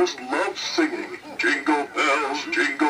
just love singing. Jingle Bells, Jingle